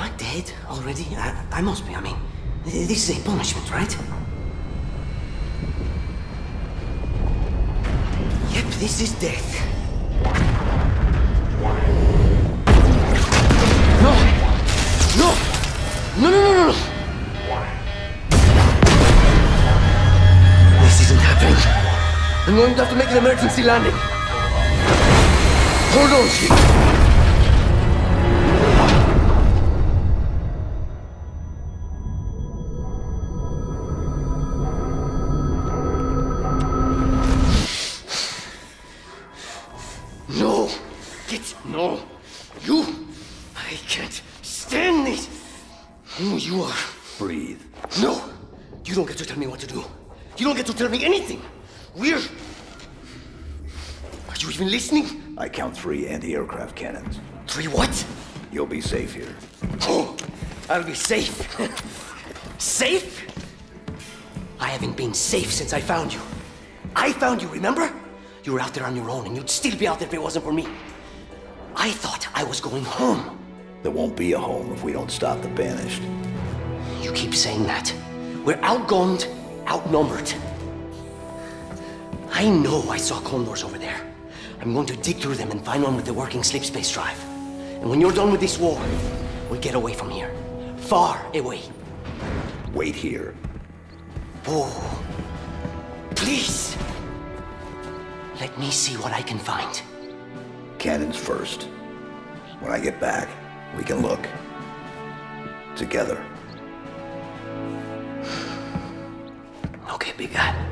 Am I dead already? Uh, I, I must be. I mean, this is a punishment, right? Yep, this is death. No! No! No, no, no, no! This isn't happening. I'm going to have to make an emergency landing. Hold on. Can't stand this! Who you are? Breathe. No! You don't get to tell me what to do. You don't get to tell me anything. We're. Are you even listening? I count three anti-aircraft cannons. Three what? You'll be safe here. Oh, I'll be safe. safe? I haven't been safe since I found you. I found you, remember? You were out there on your own, and you'd still be out there if it wasn't for me. I thought I was going home. There won't be a home if we don't stop the banished. You keep saying that. We're outgunned, outnumbered. I know I saw condors over there. I'm going to dig through them and find one with the working slipspace drive. And when you're done with this war, we'll get away from here. Far away. Wait here. Oh, please. Let me see what I can find. Cannons first. When I get back, we can look. Together. Okay, big guy.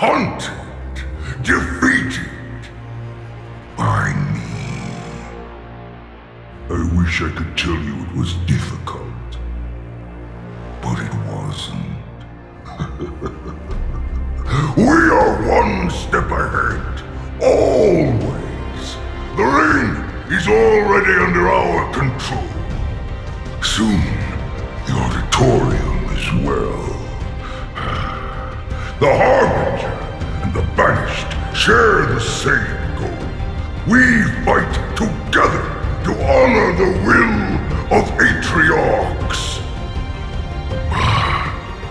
Hunted, defeated by me. I wish I could tell you it was difficult, but it wasn't. we are one step ahead, always. The ring is already under our control. Soon, the auditorium The Harbinger and the Banished share the same goal. We fight together to honor the will of Atriox. But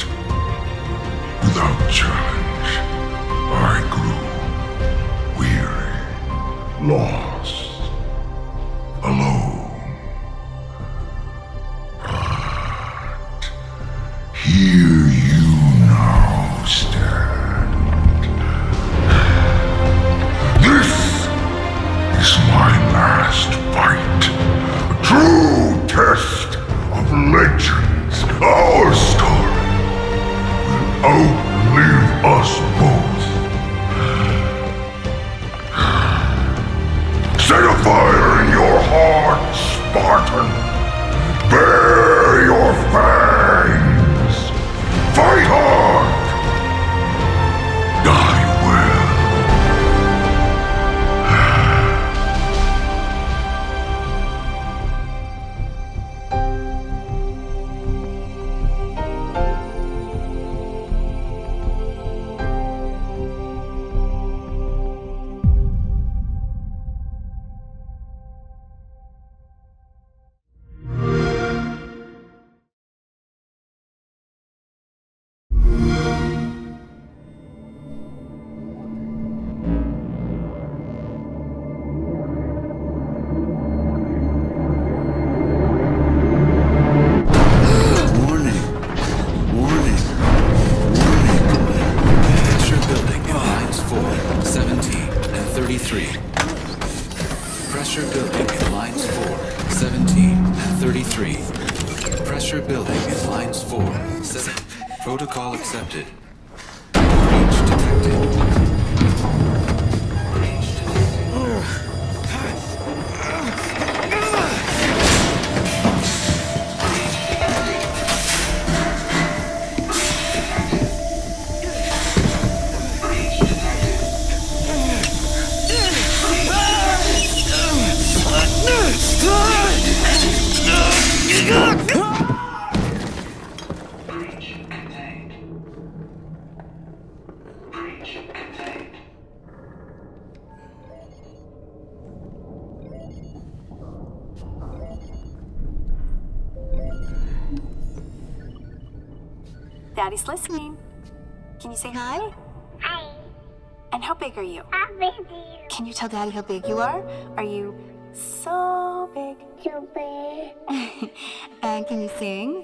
without challenge, I grew weary, lost, alone. But here Pressure building in lines 4, 17, and 33. Pressure building in lines 4, 7. Protocol accepted. And how big are you? how big you Can you tell Daddy how big you are? Are you so big? super and can you sing?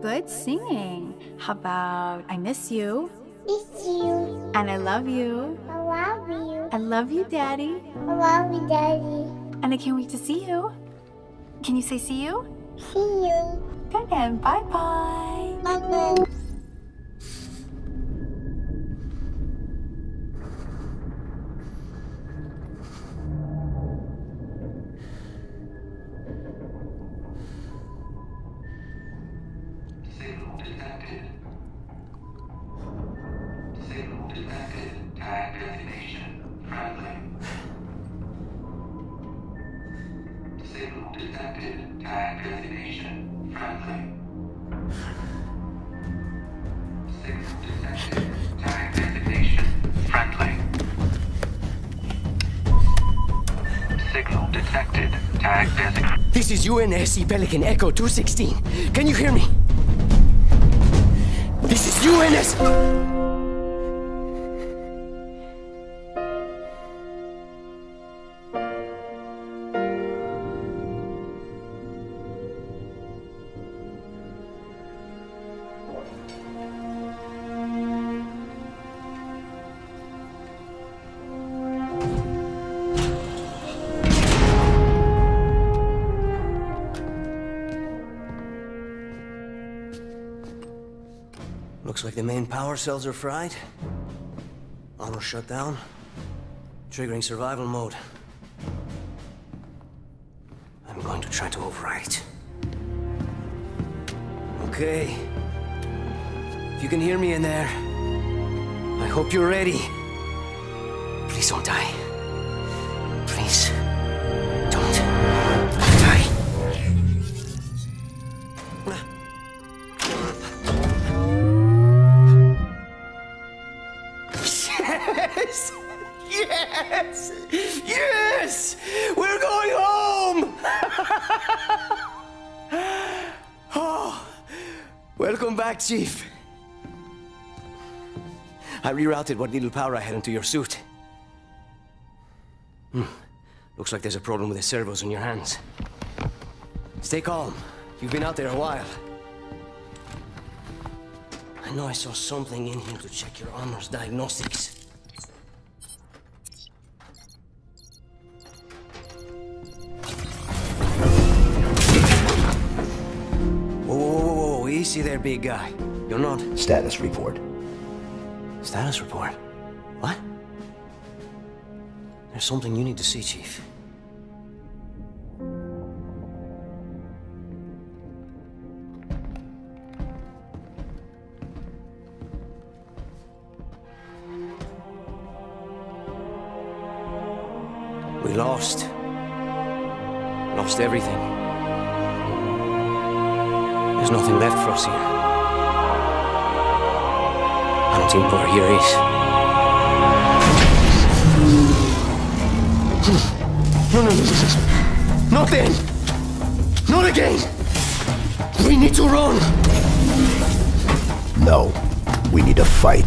Good singing. How about I miss you Miss you, and I love you. I love you, I love you, Daddy. I love you, Daddy. And I can't wait to see you. Can you say see you? See you, Good and bye bye. This is UNSC Pelican Echo 216. Can you hear me? This is UNS. Looks like the main power cells are fried. Auto shut down. Triggering survival mode. I'm going to try to overwrite. Okay. If you can hear me in there, I hope you're ready. Please don't die. Please. Yes! We're going home! oh, welcome back, Chief. I rerouted what little power I had into your suit. Hmm. Looks like there's a problem with the servos in your hands. Stay calm. You've been out there a while. I know I saw something in here to check your armor's diagnostics. Easy there, big guy. You're not. Status report. Status report? What? There's something you need to see, Chief. We lost. Lost everything. There's nothing left for us here. I don't think Bar here is. No, no, no, no, no. Not then! Not again! We need to run! No. We need to fight.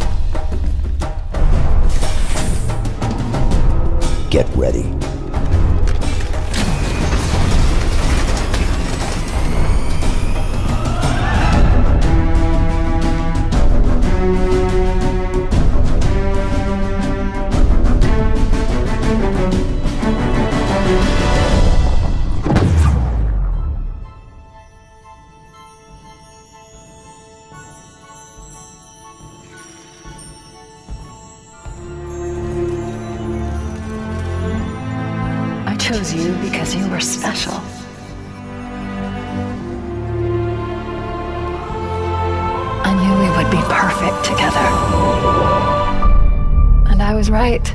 Get ready. Chose you because you were special. I knew we would be perfect together. And I was right.